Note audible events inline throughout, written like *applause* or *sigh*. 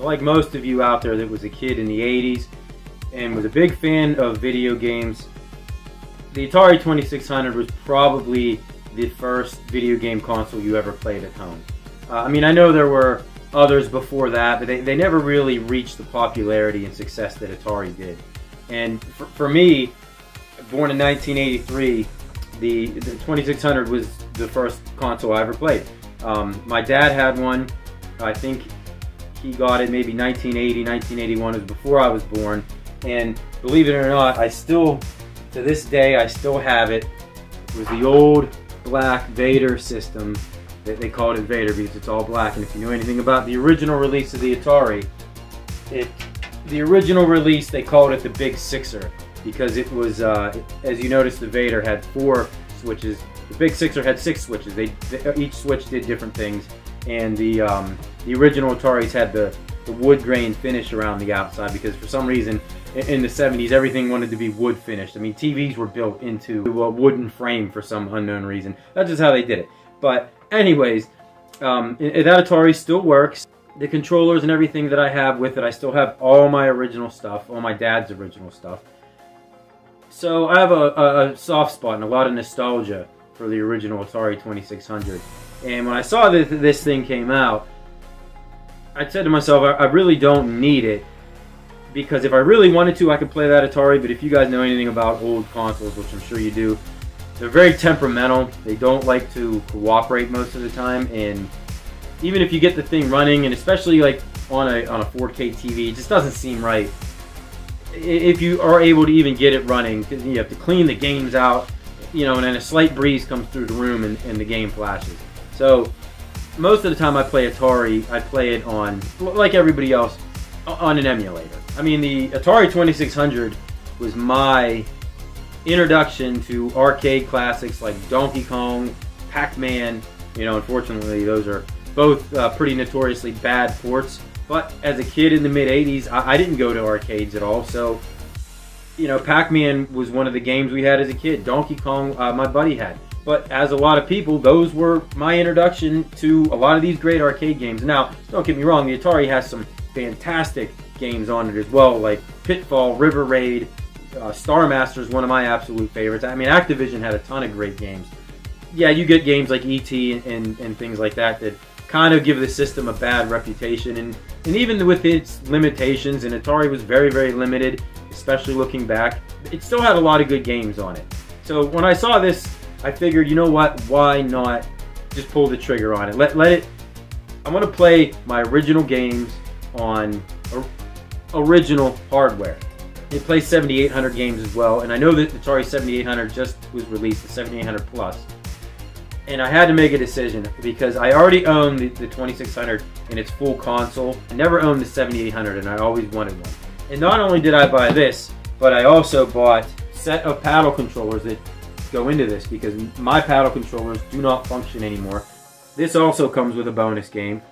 like most of you out there that was a kid in the 80s and was a big fan of video games, the Atari 2600 was probably the first video game console you ever played at home. Uh, I mean, I know there were others before that, but they, they never really reached the popularity and success that Atari did. And for, for me, born in 1983, the, the 2600 was the first console I ever played. Um, my dad had one. I think he got it maybe 1980, 1981 was before I was born. And believe it or not, I still, to this day, I still have it. It was the old black Vader system that they called it Vader because it's all black. And if you know anything about the original release of the Atari, it the original release they called it the Big Sixer because it was, uh, as you notice, the Vader had four switches. The Big Sixer had six switches. They, they each switch did different things, and the um, the original Ataris had the the wood grain finish around the outside because for some reason in the 70s everything wanted to be wood finished. I mean TVs were built into a wooden frame for some unknown reason. That's just how they did it. But anyways, um, that Atari still works. The controllers and everything that I have with it, I still have all my original stuff, all my dad's original stuff. So I have a, a, a soft spot and a lot of nostalgia for the original Atari 2600. And when I saw that this thing came out, I said to myself, I, really don't need it because if I really wanted to, I could play that Atari. But if you guys know anything about old consoles, which I'm sure you do, they're very temperamental. They don't like to cooperate most of the time, and even if you get the thing running, and especially like on a on a 4K TV, it just doesn't seem right if you are able to even get it running, you have to clean the games out, you know, and then a slight breeze comes through the room and, and the game flashes. So most of the time I play Atari, I play it on, like everybody else, on an emulator. I mean, the Atari 2600 was my introduction to arcade classics like Donkey Kong, Pac-Man. You know, unfortunately, those are both uh, pretty notoriously bad ports. But as a kid in the mid 80s, I, I didn't go to arcades at all. So, you know, Pac Man was one of the games we had as a kid. Donkey Kong, uh, my buddy had. But as a lot of people, those were my introduction to a lot of these great arcade games. Now, don't get me wrong, the Atari has some fantastic games on it as well, like Pitfall, River Raid, uh, Starmaster is one of my absolute favorites. I mean, Activision had a ton of great games. Yeah, you get games like E.T. And, and, and things like that that kind of give the system a bad reputation. And, and even with its limitations, and Atari was very, very limited, especially looking back, it still had a lot of good games on it. So when I saw this, I figured, you know what, why not just pull the trigger on it? Let, let it, I'm to play my original games on original hardware. It plays 7800 games as well, and I know that Atari 7800 just was released, the 7800 Plus. And I had to make a decision because I already own the, the 2600 in its full console. I never owned the 7800 and I always wanted one. And not only did I buy this, but I also bought set of paddle controllers that go into this because my paddle controllers do not function anymore. This also comes with a bonus game.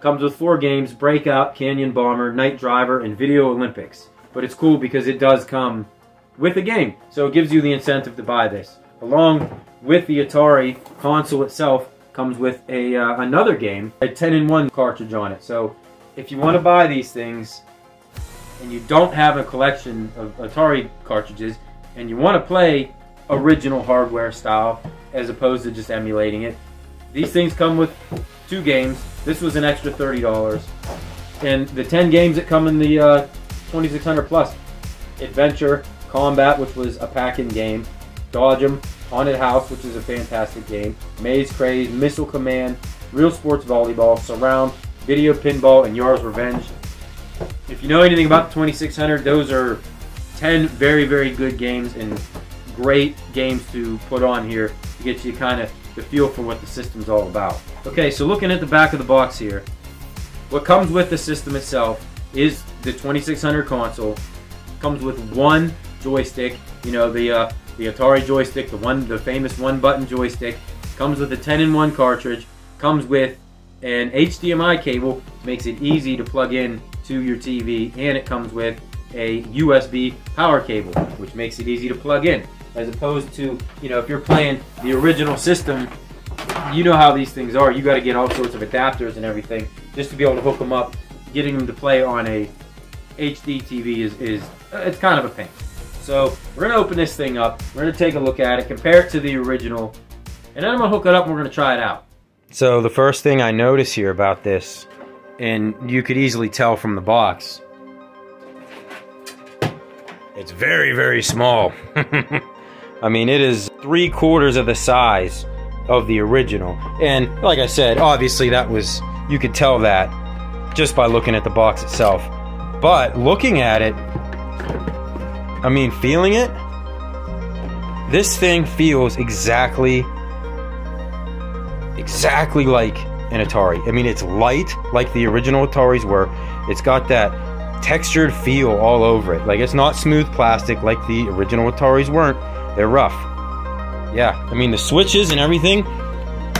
Comes with four games, Breakout, Canyon Bomber, Night Driver, and Video Olympics. But it's cool because it does come with a game. So it gives you the incentive to buy this. Along with the Atari console itself comes with a uh, another game, a 10-in-1 cartridge on it. So if you want to buy these things and you don't have a collection of Atari cartridges and you want to play original hardware style as opposed to just emulating it, these things come with two games. This was an extra $30. And the 10 games that come in the uh, 2600 Plus, Adventure, Combat, which was a pack-in game, Dodge 'em, Haunted House, which is a fantastic game, Maze Craze, Missile Command, Real Sports Volleyball, Surround, Video Pinball, and Yars' Revenge. If you know anything about the 2600, those are 10 very, very good games and great games to put on here to get you kind of the feel for what the system's all about. Okay, so looking at the back of the box here, what comes with the system itself is the 2600 console. Comes with one joystick, you know, the uh, the Atari joystick, the one, the famous one-button joystick, comes with a 10-in-1 cartridge, comes with an HDMI cable, makes it easy to plug in to your TV, and it comes with a USB power cable, which makes it easy to plug in. As opposed to, you know, if you're playing the original system, you know how these things are. You got to get all sorts of adapters and everything just to be able to hook them up getting them to play on a HD TV is, is uh, it's kind of a pain. So we're gonna open this thing up. We're gonna take a look at it, compare it to the original, and then I'm gonna hook it up and we're gonna try it out. So the first thing I notice here about this, and you could easily tell from the box, it's very, very small. *laughs* I mean, it is three quarters of the size of the original. And like I said, obviously that was, you could tell that just by looking at the box itself. But looking at it, I mean, feeling it, this thing feels exactly, exactly like an Atari. I mean, it's light like the original Ataris were. It's got that textured feel all over it. Like it's not smooth plastic like the original Ataris weren't. They're rough. Yeah, I mean the switches and everything,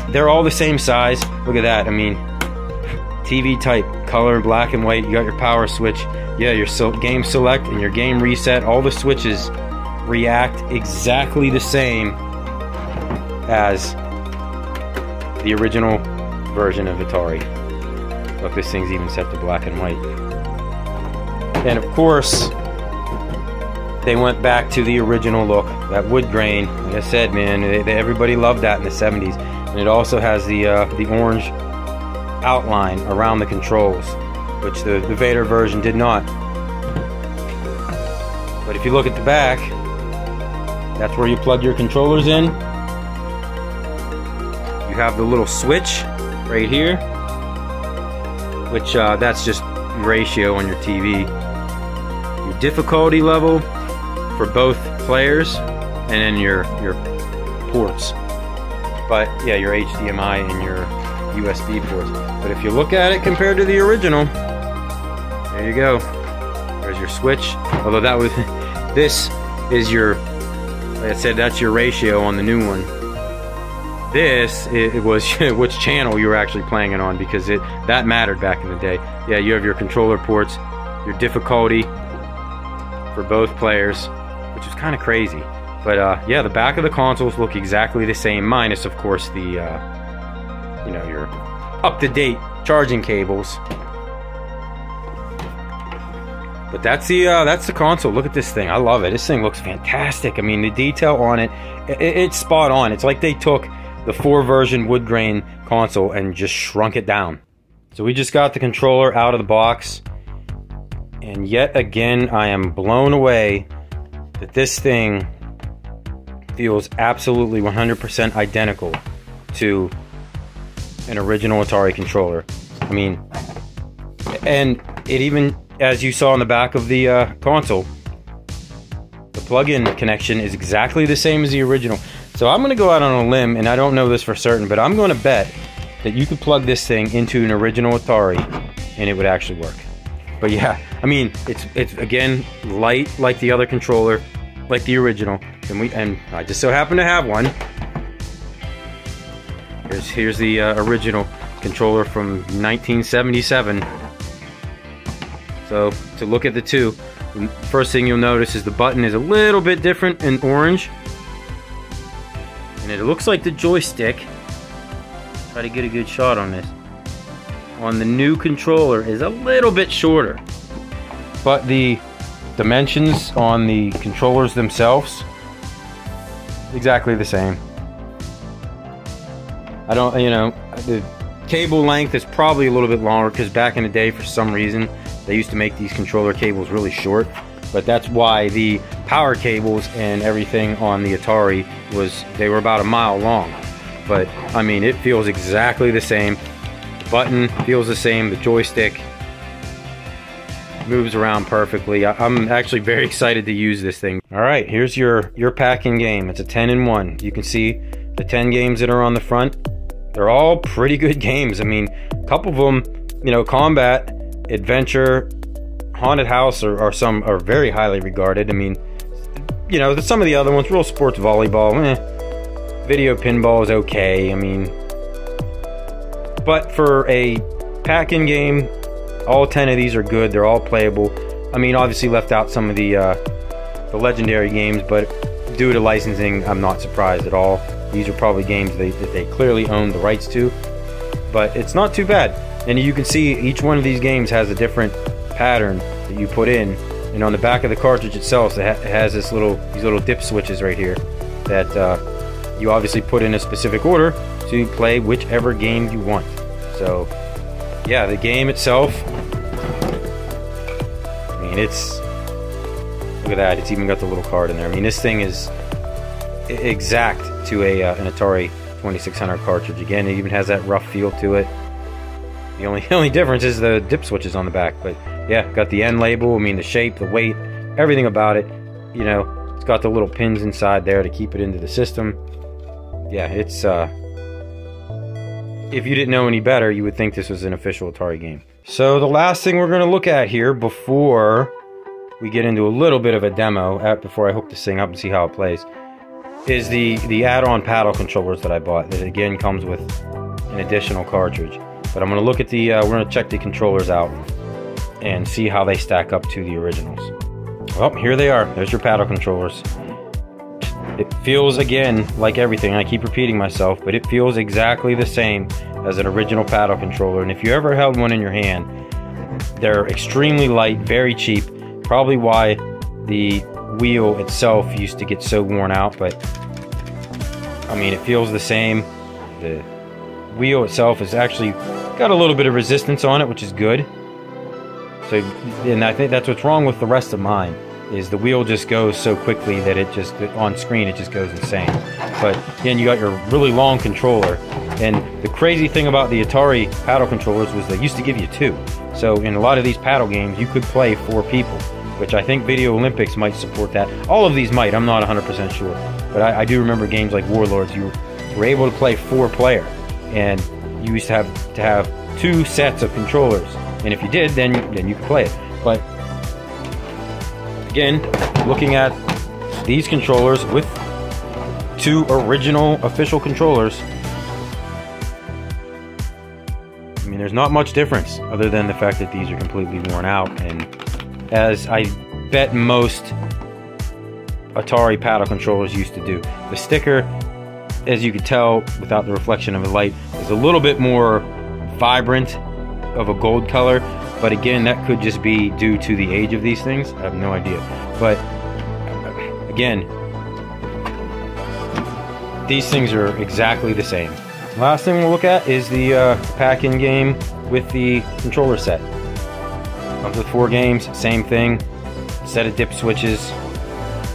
they're all the same size. Look at that. I mean, *laughs* TV type, color, black and white. You got your power switch. Yeah, your game select and your game reset. All the switches react exactly the same as the original version of Atari. Look, this thing's even set to black and white. And of course, they went back to the original look, that wood grain. Like I said, man, they, they, everybody loved that in the 70s. And it also has the uh, the orange outline around the controls, which the, the Vader version did not. But if you look at the back, that's where you plug your controllers in. You have the little switch right here, which uh, that's just ratio on your TV. Your difficulty level, for both players and then your your ports. But yeah, your HDMI and your USB ports. But if you look at it compared to the original, there you go. There's your switch. Although that was *laughs* this is your like I said, that's your ratio on the new one. This it, was *laughs* which channel you were actually playing it on because it that mattered back in the day. Yeah, you have your controller ports, your difficulty for both players, which is kind of crazy. But uh, yeah, the back of the consoles look exactly the same, minus of course the uh, you know your up-to-date charging cables. But that's the uh, that's the console. Look at this thing. I love it. This thing looks fantastic. I mean, the detail on it, it it's spot on. It's like they took the four version wood grain console and just shrunk it down. So we just got the controller out of the box. And yet again, I am blown away that this thing feels absolutely 100% identical to an original Atari controller. I mean, and it even, as you saw on the back of the uh, console, the plug-in connection is exactly the same as the original. So I'm going to go out on a limb, and I don't know this for certain, but I'm going to bet that you could plug this thing into an original Atari, and it would actually work. But yeah, I mean, it's it's again light like the other controller, like the original. And we and I just so happen to have one. Here's here's the uh, original controller from 1977. So to look at the two, first thing you'll notice is the button is a little bit different in orange. And it looks like the joystick. Try to get a good shot on this on the new controller is a little bit shorter. But the dimensions on the controllers themselves, exactly the same. I don't, you know, the cable length is probably a little bit longer because back in the day, for some reason, they used to make these controller cables really short. But that's why the power cables and everything on the Atari was, they were about a mile long. But, I mean, it feels exactly the same button feels the same. The joystick moves around perfectly. I'm actually very excited to use this thing. All right, here's your, your pack-in game. It's a 10 in 1. You can see the 10 games that are on the front. They're all pretty good *laughs* games. I mean, a couple of them, you know, combat, adventure, haunted house are, are some are very highly regarded. I mean, you know, some of the other ones, real sports volleyball, eh. Video pinball is okay. I mean, but for a pack-in game, all 10 of these are good. They're all playable. I mean, obviously left out some of the uh, the legendary games, but due to licensing, I'm not surprised at all. These are probably games they, that they clearly own the rights to. But it's not too bad. And you can see each one of these games has a different pattern that you put in. And on the back of the cartridge itself, it, ha- it has this little these little dip switches right here that uh, you obviously put in a specific order to play whichever game you want. So, yeah, the game itself. Mean, it's look at that. It's even got the little card in there. I mean, this thing is exact to a uh, an Atari 2600 cartridge. Again, it even has that rough feel to it. The only *laughs* only difference is the dip switches on the back, but yeah, got the end label. I mean, the shape, the weight, everything about it. You know, it's got the little pins inside there to keep it into the system. Yeah, it's uh, if you didn't know any better, you would think this was an official Atari game. So the last thing we're going to look at here before we get into a little bit of a demo, at, before I hook this thing up and see how it plays, is the the add-on paddle controllers that I bought. That again comes with an additional cartridge. But I'm going to look at the, uh, we're going to check the controllers out and see how they stack up to the originals. Well, here they are. There's your paddle controllers. It feels, again, like everything. I keep repeating myself, but it feels exactly the same as an original paddle controller. And if you ever held one in your hand, they're extremely light, very cheap. Probably why the wheel itself used to get so worn out, but I mean, it feels the same. The wheel itself has actually got a little bit of resistance on it, which is good. So, and I think that's what's wrong with the rest of mine is the wheel just goes so quickly that it just on screen it just goes insane. But then you got your really long controller, and the crazy thing about the Atari paddle controllers was they used to give you two. So in a lot of these paddle games, you could play four people, which I think Video Olympics might support that. All of these might. I'm not 100% sure, but I, I do remember games like Warlords. You were able to play four player, and you used to have to have two sets of controllers, and if you did, then then you could play it. But again, looking at these controllers with two original official controllers, I mean, there's not much difference other than the fact that these are completely worn out. And as I bet most Atari paddle controllers used to do, the sticker as you can tell without the reflection of the light, is a little bit more vibrant of a gold color. But again, that could just be due to the age of these things. I have no idea. But again, these things are exactly the same. Last thing we'll look at is the uh, pack-in game with the controller set. Comes with four games, same thing. Set of dip switches.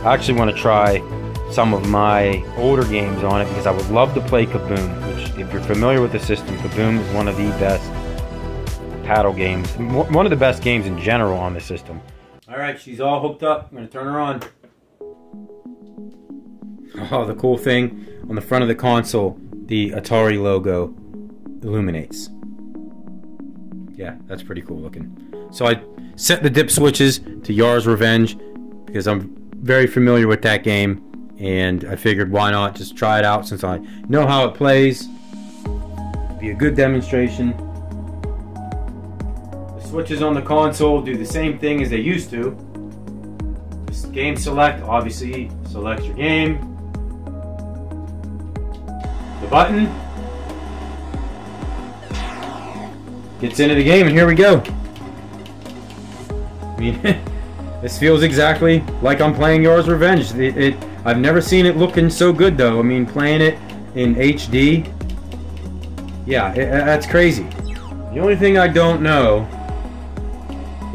I actually want to try some of my older games on it because I would love to play Kaboom, which, if you're familiar with the system, Kaboom is one of the best paddle games, one of the best games in general on the system. All right, she's all hooked up. I'm gonna turn her on. Oh, the cool thing on the front of the console, the Atari logo illuminates. Yeah, that's pretty cool looking. So I set the dip switches to Yars' Revenge because I'm very familiar with that game and I figured why not just try it out since I know how it plays. Be a good demonstration. Switches on the console do the same thing as they used to. Game select, obviously select your game. The button gets into the game and here we go. I mean, *laughs* this feels exactly like I'm playing Yars' Revenge. It, it I've never seen it looking so good though. I mean, playing it in HD, yeah, it, that's crazy. The only thing I don't know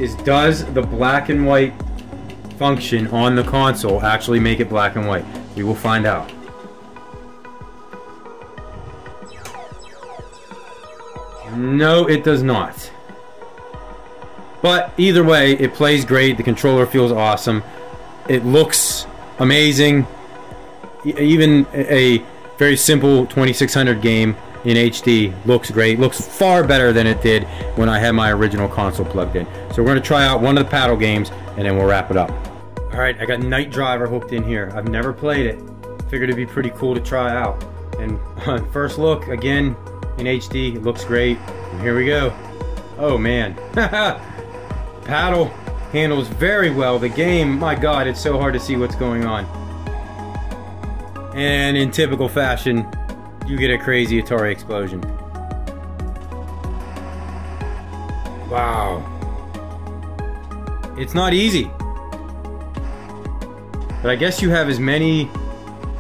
is does the black and white function on the console actually make it black and white? We will find out. No, it does not. But either way, it plays great. The controller feels awesome. It looks amazing. Even a very simple 2600 game in HD looks great. Looks far better than it did when I had my original console plugged in. So we're to try out one of the paddle games and then we'll wrap it up. All right, I got Night Driver hooked in here. I've never played it. Figured it'd be pretty cool to try out. And *laughs* on first look, again, in HD, it looks great. And here we go. Oh man. *laughs* Paddle handles very well. The game, my god, it's so hard to see what's going on. And in typical fashion, you get a crazy Atari explosion. Wow. It's not easy. But I guess you have as many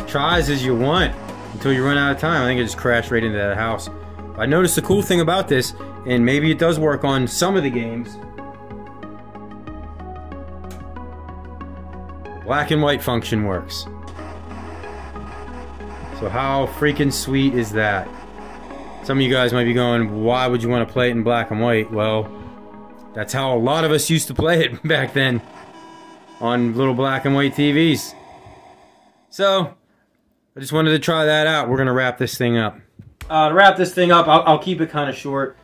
tries as you want until you run out of time. I think it just crashed right into that house. I noticed the cool thing about this, and maybe it does work on some of the games. Black and white function works. So how freaking sweet is that? Some of you guys might be going, why would you want to play it in black and white? Well, that's how a lot of us used to play it *laughs* back then on little black and white TVs. So, I just wanted to try that out. We're going to wrap this thing up. Uh, to wrap this thing up, I'll, I'll keep it kind of short.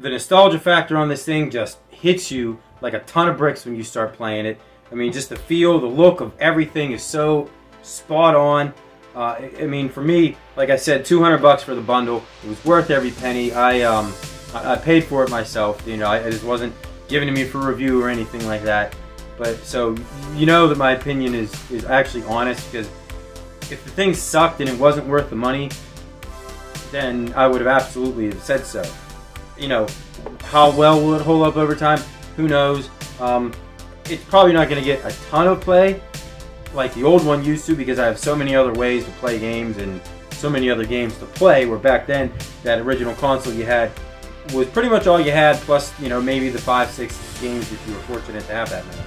The nostalgia factor on this thing just hits you like a ton of bricks when you start playing it. I mean, just the feel, the look of everything is so spot on. Uh, I mean, for me, like I said, 200 bucks for the bundle. It was worth every penny. I um, I, I paid for it myself. You know, I, it just wasn't given to me for review or anything like that. But so you know that my opinion is is actually honest because if the thing sucked and it wasn't worth the money, then I would have absolutely have said so. You know, how well will it hold up over time? Who knows? Um, it's probably not going to get a ton of play, like the old one used to because I have so many other ways to play games and so many other games to play where back then that original console you had was pretty much all you had plus you know maybe the five six games if you were fortunate to have that many.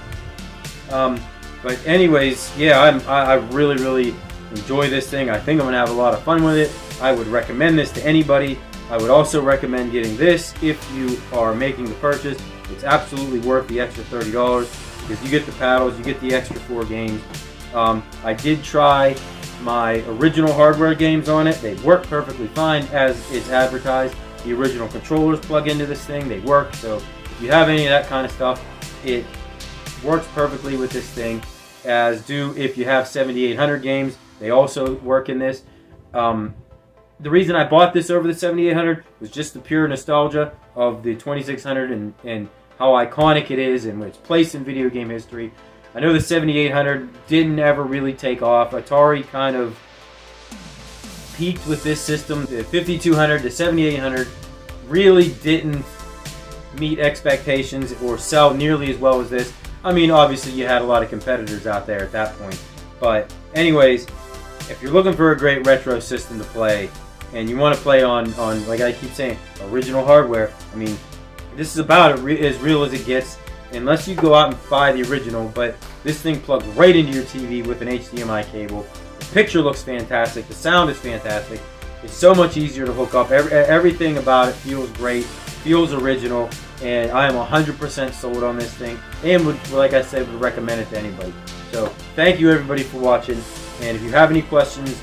Um, but anyways yeah I'm, I, I really really enjoy this thing. I think I'm gonna have a lot of fun with it. I would recommend this to anybody. I would also recommend getting this if you are making the purchase. It's absolutely worth the extra $30 because you get the paddles you get the extra four games um, I did try my original hardware games on it. They work perfectly fine as it's advertised. The original controllers plug into this thing. They work. So if you have any of that kind of stuff, it works perfectly with this thing. As do if you have 7800 games. They also work in this. Um, the reason I bought this over the 7800 was just the pure nostalgia of the 2600 and, and how iconic it is and its place in video game history. I know the 7800 didn't ever really take off. Atari kind of peaked with this system. The 5200 to 7800 really didn't meet expectations or sell nearly as well as this. I mean, obviously you had a lot of competitors out there at that point. But anyways, if you're looking for a great retro system to play and you want to play on, on like I keep saying, original hardware, I mean, this is about as real as it gets unless you go out and buy the original, but this thing plugs right into your TV with an HDMI cable. The picture looks fantastic. The sound is fantastic. It's so much easier to hook up. Every, everything about it feels great, feels original, and I am 100% sold on this thing. And would, like I said, would recommend it to anybody. So thank you everybody for watching. And if you have any questions,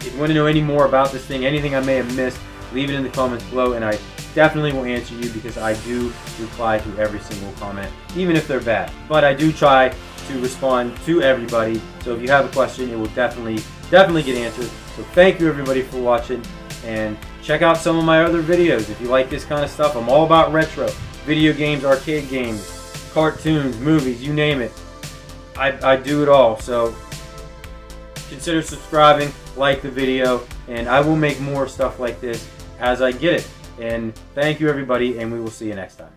if you want to know any more about this thing, anything I may have missed, leave it in the comments below, and I definitely will answer you because I do reply to every single comment, even if they're bad. But I do try to respond to everybody. So if you have a question, it will definitely, definitely get answered. So thank you everybody for watching and check out some of my other videos if you like this kind of stuff. I'm all about retro, video games, arcade games, cartoons, movies, you name it. I, I do it all. So consider subscribing, like the video, and I will make more stuff like this as I get it. And thank you, everybody, and we will see you next time.